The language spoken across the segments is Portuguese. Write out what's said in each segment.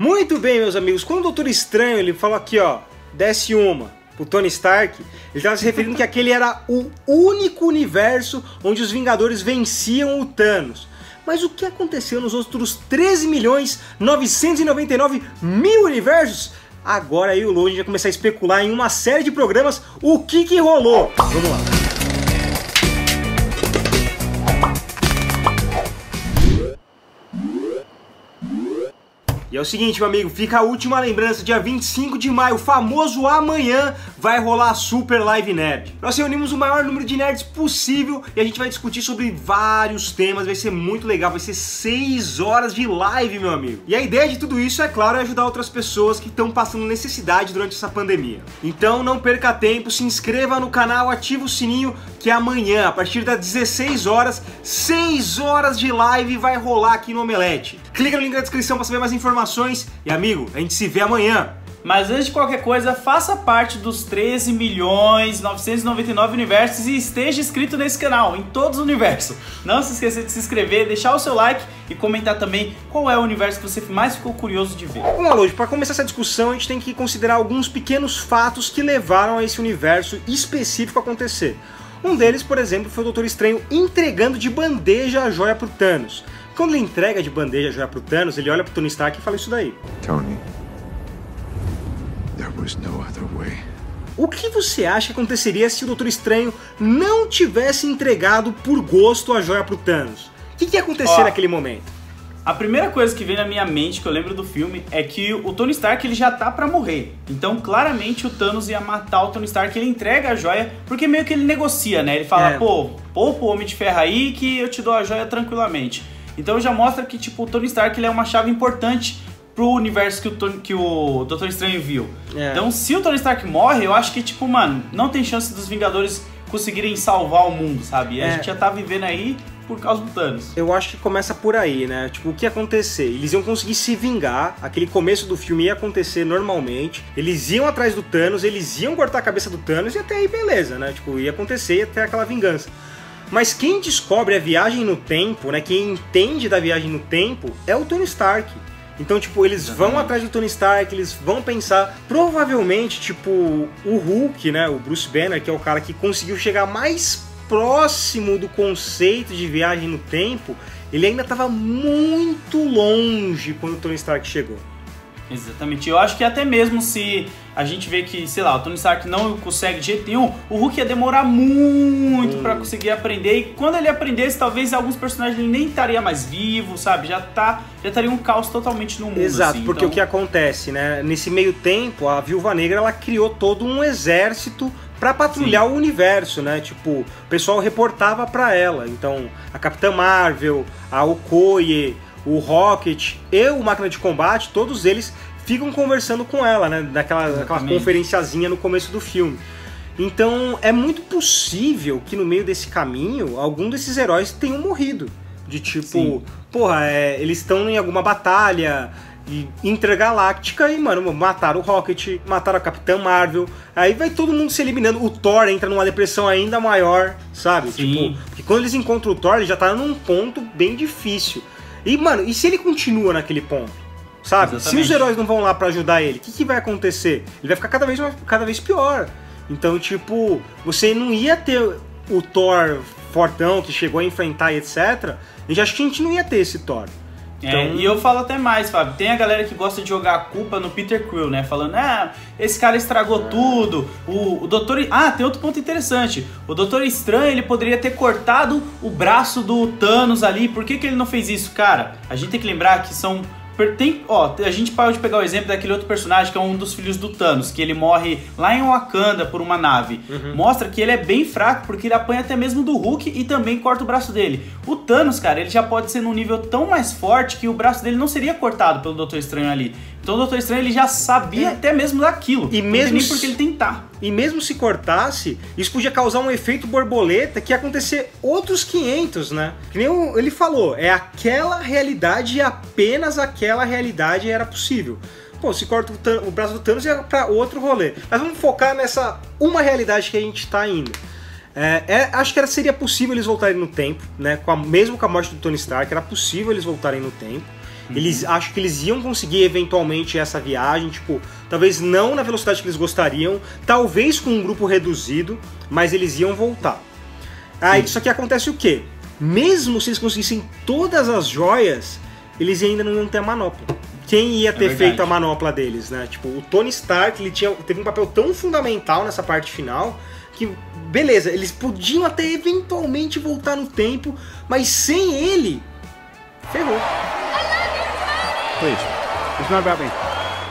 Muito bem, meus amigos. Quando o Doutor Estranho ele falou aqui, ó, desce uma pro Tony Stark, ele estava se referindo que aquele era o único universo onde os Vingadores venciam o Thanos. Mas o que aconteceu nos outros 13 milhões 999 mil universos? Agora aí o gente vai começar a especular em uma série de programas o que que rolou. Vamos lá. É o seguinte, meu amigo, fica a última lembrança, dia 25 de maio, famoso amanhã, vai rolar a Super Live Nerd. Nós reunimos o maior número de nerds possível e a gente vai discutir sobre vários temas, vai ser muito legal, vai ser 6 horas de live, meu amigo. E a ideia de tudo isso, é claro, é ajudar outras pessoas que estão passando necessidade durante essa pandemia. Então não perca tempo, se inscreva no canal, ativa o sininho, que amanhã, a partir das 16 horas, 6 horas de live vai rolar aqui no Omelete. Clica no link na descrição para saber mais informações e amigo, a gente se vê amanhã. Mas antes de qualquer coisa, faça parte dos 13 milhões 999 universos e esteja inscrito nesse canal, em todos os universos. Não se esqueça de se inscrever, deixar o seu like e comentar também qual é o universo que você mais ficou curioso de ver. Vamos lá, Lodi, para começar essa discussão, a gente tem que considerar alguns pequenos fatos que levaram a esse universo específico acontecer. Um deles, por exemplo, foi o Doutor Estranho entregando de bandeja a joia pro Thanos. Quando ele entrega de bandeja a joia pro Thanos, ele olha pro Tony Stark e fala isso daí. Tony, there was no other way. O que você acha que aconteceria se o Doutor Estranho não tivesse entregado por gosto a joia pro Thanos? O que, que ia acontecer Ó. naquele momento? A primeira coisa que vem na minha mente, que eu lembro do filme, é que o Tony Stark ele já tá pra morrer. Então, claramente, o Thanos ia matar o Tony Stark, ele entrega a joia, porque meio que ele negocia, né? Ele fala, É. pô, poupa o Homem de Ferro aí que eu te dou a joia tranquilamente. Então já mostra que, tipo, o Tony Stark ele é uma chave importante pro universo que o, Tony, que o Doutor Estranho viu. É. Então, se o Tony Stark morre, eu acho que, tipo, mano, não tem chance dos Vingadores conseguirem salvar o mundo, sabe? E a É. gente já tá vivendo aí por causa do Thanos. Eu acho que começa por aí, né? Tipo, o que ia acontecer? Eles iam conseguir se vingar, aquele começo do filme ia acontecer normalmente, eles iam atrás do Thanos, eles iam cortar a cabeça do Thanos e até aí beleza, né? Tipo, ia acontecer e até aquela vingança. Mas quem descobre a viagem no tempo, né? Quem entende da viagem no tempo é o Tony Stark. Então, tipo, eles vão atrás do Tony Stark, eles vão pensar. Provavelmente, tipo, o Hulk, né? O Bruce Banner, que é o cara que conseguiu chegar mais próximo do conceito de viagem no tempo, ele ainda estava muito longe quando o Tony Stark chegou. Exatamente. Eu acho que até mesmo se a gente vê que, sei lá, o Tony Stark não consegue de jeito nenhum, o Hulk ia demorar muito Hum. pra conseguir aprender. E quando ele aprendesse, talvez alguns personagens ele nem estaria mais vivo, sabe? Já tá, já estaria um caos totalmente no mundo. Exato, assim. porque Então, o que acontece, né? Nesse meio tempo, a Viúva Negra ela criou todo um exército pra patrulhar o universo, né? Tipo, o pessoal reportava pra ela. Então, a Capitã Marvel, a Okoye, o Rocket e o Máquina de Combate, todos eles ficam conversando com ela, né? Daquela, conferenciazinha no começo do filme. Então, é muito possível que no meio desse caminho, algum desses heróis tenham morrido. De tipo, Sim. porra, é, eles estão em alguma batalha e- intergaláctica e, mano, mataram o Rocket, mataram a Capitã Marvel. Aí vai todo mundo se eliminando. O Thor entra numa depressão ainda maior, sabe? Sim. Tipo, porque quando eles encontram o Thor, ele já tá num ponto bem difícil. E, mano, e se ele continua naquele ponto? Sabe? Se Exatamente. os heróis não vão lá pra ajudar ele, o que, que vai acontecer? Ele vai ficar cada vez, mais- cada vez pior. Então, tipo, você não ia ter o Thor fortão que chegou a enfrentar e etc. A gente acha que a gente não ia ter esse Thor. É, Então- e eu falo até mais, Fábio. Tem a galera que gosta de jogar a culpa no Peter Quill, né? Falando, ah, esse cara estragou tudo. O, o Doutor. Ah, tem outro ponto interessante. O Doutor Estranho ele poderia ter cortado o braço do Thanos ali. Por que, que ele não fez isso, cara? A gente tem que lembrar que são. Tem, ó, a gente pode pegar o exemplo daquele outro personagem que é um dos filhos do Thanos, que ele morre lá em Wakanda por uma nave. Mostra que ele é bem fraco porque ele apanha até mesmo do Hulk e também corta o braço dele. O Thanos, cara, ele já pode ser num nível tão mais forte que o braço dele não seria cortado pelo Doutor Estranho ali. Então o Doutor Estranho ele já sabia É. até mesmo daquilo. E mesmo nem porque ele tentar. E mesmo se cortasse, isso podia causar um efeito borboleta que ia acontecer outros 500, né? Que nem ele falou, é aquela realidade e apenas aquela realidade era possível. Pô, se corta o, o braço do Thanos ia pra outro rolê. Mas vamos focar nessa uma realidade que a gente tá indo. É, é, acho que era, seria possível eles voltarem no tempo, né? Com a- mesmo com a morte do Tony Stark, era possível eles voltarem no tempo. Eles acho que eles iam conseguir eventualmente essa viagem, tipo, talvez não na velocidade que eles gostariam, talvez com um grupo reduzido, mas eles iam voltar. Aí só que acontece o quê? Mesmo se eles conseguissem todas as joias, eles ainda não iam ter a manopla. Quem ia ter verdade. feito a manopla deles, né? Tipo, o Tony Stark, ele tinha, teve um papel tão fundamental nessa parte final que, beleza, eles podiam até eventualmente voltar no tempo, mas sem ele, ferrou. Please. It's not about me.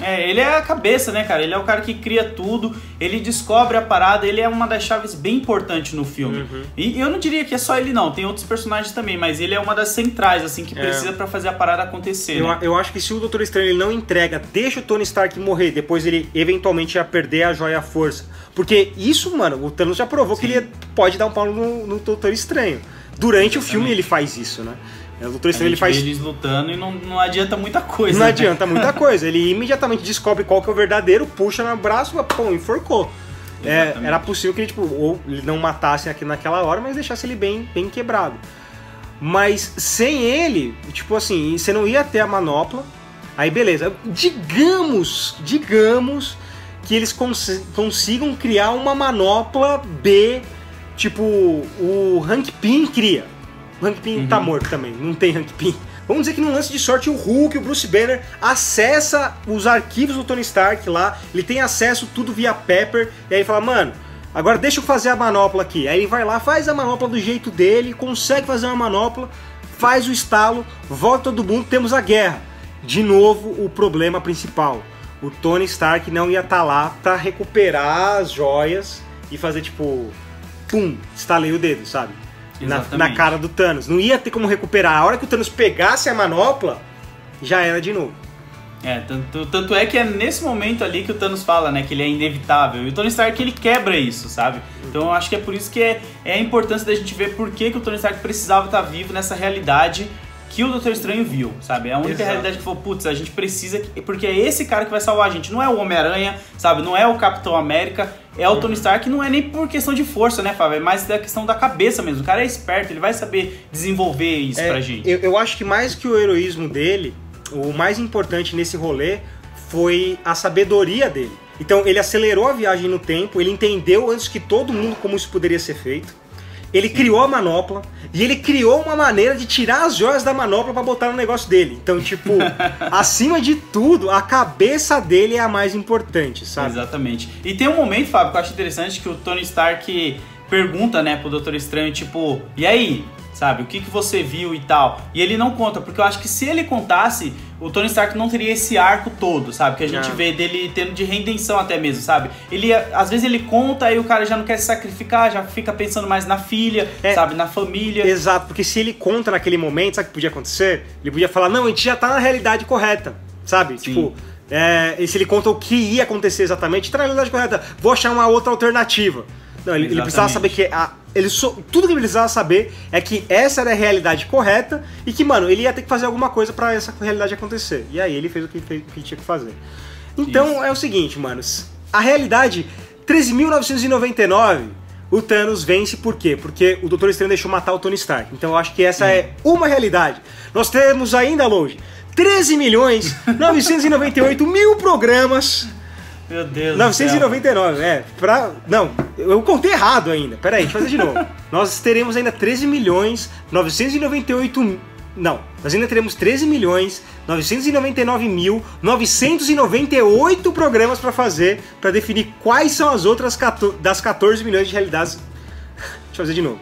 É, ele é a cabeça, né, cara? Ele é o cara que cria tudo, ele descobre a parada, ele é uma das chaves bem importantes no filme. Uhum. E eu não diria que é só ele, não, tem outros personagens também, mas ele é uma das centrais, assim, que É. precisa pra fazer a parada acontecer. Eu, né? eu acho que se o Doutor Estranho ele não entrega, deixa o Tony Stark morrer, depois ele eventualmente ia perder a joia força. Porque isso, mano, o Thanos já provou que Sim. ele pode dar um pau no, no Doutor Estranho. Durante o filme Exatamente. ele faz isso, né? O Doutor A Estranho ele faz eles lutando e não, não adianta muita coisa. Não né? adianta muita coisa. Ele imediatamente descobre qual que é o verdadeiro, puxa no braço e pum, enforcou. É, era possível que ele, tipo, ou não matasse aqui naquela hora, mas deixasse ele bem, bem quebrado. Mas sem ele, tipo assim, você não ia ter a manopla. Aí beleza. Digamos, digamos que eles cons- consigam criar uma manopla B, tipo o Hank Pym cria. O Hank Pym tá morto também, não tem Hank Pym. Vamos dizer que num lance de sorte o Hulk, o Bruce Banner, acessa os arquivos do Tony Stark lá, ele tem acesso tudo via Pepper, e aí fala, mano, agora deixa eu fazer a manopla aqui. Aí ele vai lá, faz a manopla do jeito dele, consegue fazer uma manopla, faz o estalo, volta todo mundo, temos a guerra. De novo, o problema principal. O Tony Stark não ia estar lá pra recuperar as joias e fazer tipo, pum, estalei o dedo, sabe? Na, na cara do Thanos. Não ia ter como recuperar. A hora que o Thanos pegasse a manopla, já era de novo. É, tanto, tanto é que é nesse momento ali que o Thanos fala, né, que ele é inevitável. E o Tony Stark, ele quebra isso, sabe? Então eu acho que é por isso que é, é a importância da gente ver por que, que o Tony Stark precisava estar vivo nessa realidade que o Doutor Estranho viu, sabe? É a única Exato. realidade que falou, putz, a gente precisa... que- Porque é esse cara que vai salvar a gente. Não é o Homem-Aranha, sabe? Não é o Capitão América, é o Tony Stark. Não é nem por questão de força, né, Fábio? É mais da questão da cabeça mesmo. O cara é esperto, ele vai saber desenvolver isso É, pra gente. Eu, eu acho que mais que o heroísmo dele, o mais importante nesse rolê foi a sabedoria dele. Então ele acelerou a viagem no tempo, ele entendeu antes que todo mundo como isso poderia ser feito. Ele criou a manopla e ele criou uma maneira de tirar as joias da manopla pra botar no negócio dele. Então, tipo, acima de tudo, a cabeça dele é a mais importante, sabe? Exatamente. E tem um momento, Fábio, que eu acho interessante que o Tony Stark pergunta, né, pro Doutor Estranho, tipo, e aí? Sabe, o que, que você viu e tal? E ele não conta, porque eu acho que se ele contasse, o Tony Stark não teria esse arco todo, sabe? Que a gente Não. vê dele tendo de redenção até mesmo, sabe? Ele, às vezes ele conta, aí o cara já não quer se sacrificar, já fica pensando mais na filha, É. sabe? Na família. Exato, porque se ele conta naquele momento, sabe o que podia acontecer? Ele podia falar, não, a gente já tá na realidade correta, sabe? Sim. Tipo, é, e se ele conta o que ia acontecer exatamente, tá na realidade correta, vou achar uma outra alternativa. Não, ele, ele precisava saber que a, ele só- tudo que ele precisava saber é que essa era a realidade correta e que, mano, ele ia ter que fazer alguma coisa pra essa realidade acontecer. E aí ele fez o que, fez, o que tinha que fazer. Então Isso. é o seguinte, manos. A realidade 13.999 o Thanos vence por quê? Porque o Doutor Estranho deixou matar o Tony Stark. Então eu acho que essa é uma realidade. Nós temos ainda longe 13 milhões 998 mil programas. Meu Deus do céu. 999, é. Pra, não, eu contei errado ainda. Pera aí, deixa eu fazer de novo. Nós teremos ainda 13 milhões 998 mil. Não, nós ainda teremos 13 milhões 999 mil 998 programas pra fazer pra definir quais são as outras 14 das 14 milhões de realidades. Deixa eu fazer de novo.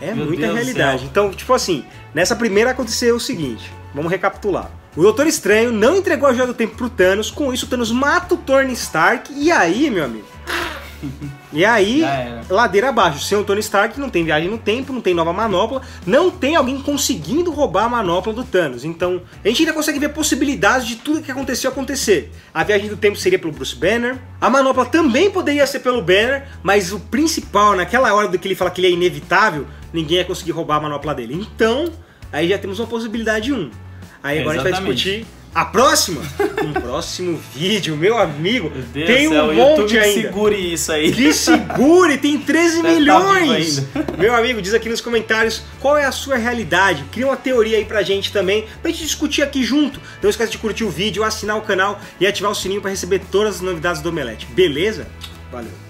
É Meu muita Deus realidade. Então, tipo assim, nessa primeira aconteceu o seguinte. Vamos recapitular. O Doutor Estranho não entregou a joia do tempo pro Thanos, com isso o Thanos mata o Tony Stark, e aí, meu amigo? E aí, ladeira abaixo. Sem o Tony Stark, não tem viagem no tempo, não tem nova manopla, não tem alguém conseguindo roubar a manopla do Thanos. Então, a gente ainda consegue ver possibilidades de tudo que aconteceu acontecer. A viagem do tempo seria pelo Bruce Banner, a manopla também poderia ser pelo Banner, mas o principal, naquela hora do que ele fala que ele é inevitável, ninguém ia conseguir roubar a manopla dele. Então, aí já temos uma possibilidade 1. Aí agora a gente vai Exatamente. discutir A próxima? Um próximo vídeo, meu amigo. Meu Deus tem céu, um o monte YouTube ainda. segure isso aí. Que segure, tem 13 Deve tá milhões! vivo Meu amigo, diz aqui nos comentários qual é a sua realidade. Cria uma teoria aí pra gente também, pra gente discutir aqui junto. Não esquece de curtir o vídeo, assinar o canal e ativar o sininho pra receber todas as novidades do Omelete. Beleza? Valeu!